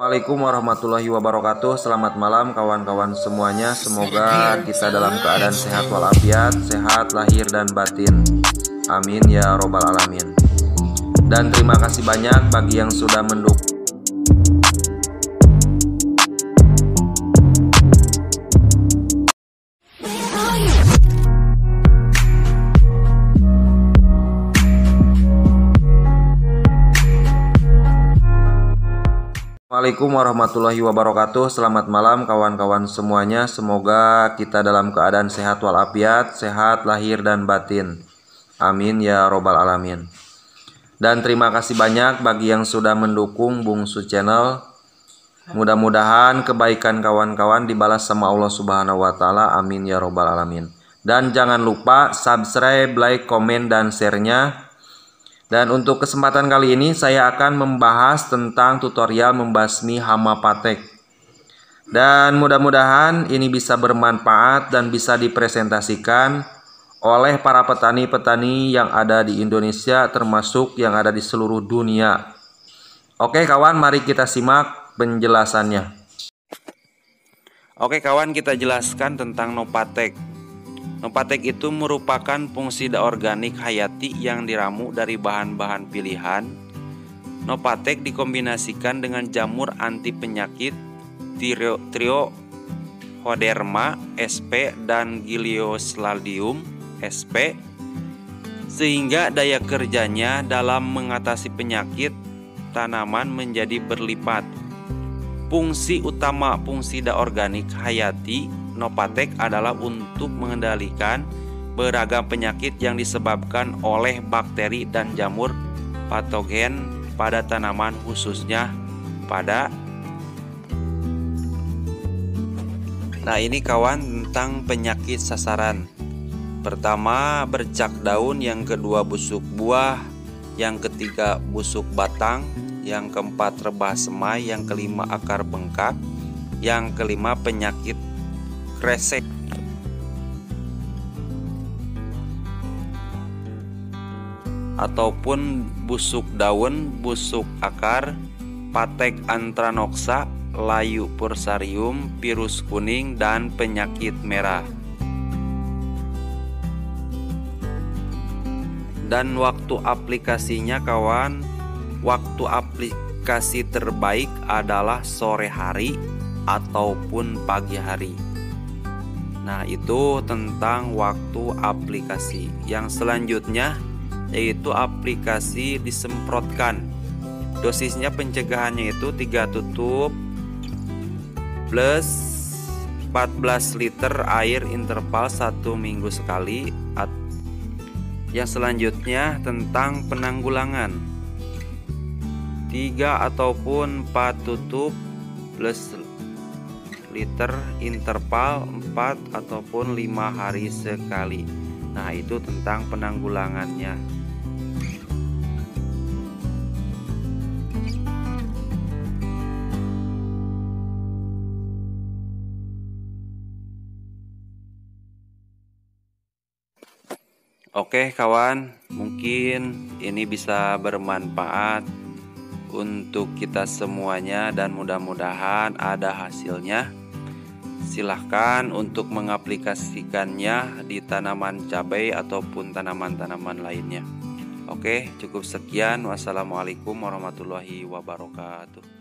Assalamualaikum warahmatullahi wabarakatuh. Selamat malam kawan-kawan semuanya. Semoga kita dalam keadaan sehat walafiat Sehat lahir dan batin. Amin ya robbal alamin. Dan terima kasih banyak bagi yang sudah mendukung Assalamualaikum warahmatullahi wabarakatuh. Selamat malam kawan-kawan semuanya. Semoga kita dalam keadaan sehat walafiat Sehat lahir dan batin. Amin ya robbal alamin. Dan terima kasih banyak bagi yang sudah mendukung Bungsu Channel. Mudah-mudahan kebaikan kawan-kawan dibalas sama Allah subhanahu wa ta'ala. Amin ya robbal alamin. Dan jangan lupa subscribe, like, komen, dan share-nya dan untuk kesempatan kali ini saya akan membahas tentang tutorial membasmi hama patek. Dan mudah-mudahan ini bisa bermanfaat dan bisa dipresentasikan oleh para petani-petani yang ada di Indonesia termasuk yang ada di seluruh dunia. Oke kawan, mari kita simak penjelasannya. Oke kawan, kita jelaskan tentang nopatek. Nopatek itu merupakan fungsida organik hayati yang diramu dari bahan-bahan pilihan. Nopatek dikombinasikan dengan jamur anti penyakit trio, trio Hoderma SP dan Giliosladium SP sehingga daya kerjanya dalam mengatasi penyakit tanaman menjadi berlipat. Fungsi utama fungsida organik hayati Nopatek adalah untuk mengendalikan beragam penyakit yang disebabkan oleh bakteri dan jamur patogen pada tanaman khususnya pada Nah, ini kawan tentang penyakit sasaran. Pertama, bercak daun, yang kedua busuk buah, yang ketiga busuk batang, yang keempat rebah semai, yang kelima akar bengkak, yang kelima penyakit kresek ataupun busuk daun, busuk akar, patek antranoksa, layu pursarium, virus kuning, dan penyakit merah. Dan waktu aplikasinya kawan, waktu aplikasi terbaik adalah sore hari ataupun pagi hari. Nah, itu tentang waktu aplikasi. Yang selanjutnya yaitu aplikasi disemprotkan. Dosisnya pencegahannya itu 3 tutup plus 14 liter air interval satu minggu sekali. Yang selanjutnya tentang penanggulangan. 3 ataupun 4 tutup plus liter interval 4 ataupun 5 hari sekali. Nah itu tentang penanggulangannya. Oke kawan, mungkin ini bisa bermanfaat untuk kita semuanya dan mudah-mudahan ada hasilnya silahkan untuk mengaplikasikannya di tanaman cabai ataupun tanaman-tanaman lainnya. Oke, cukup sekian. Wassalamualaikum warahmatullahi wabarakatuh.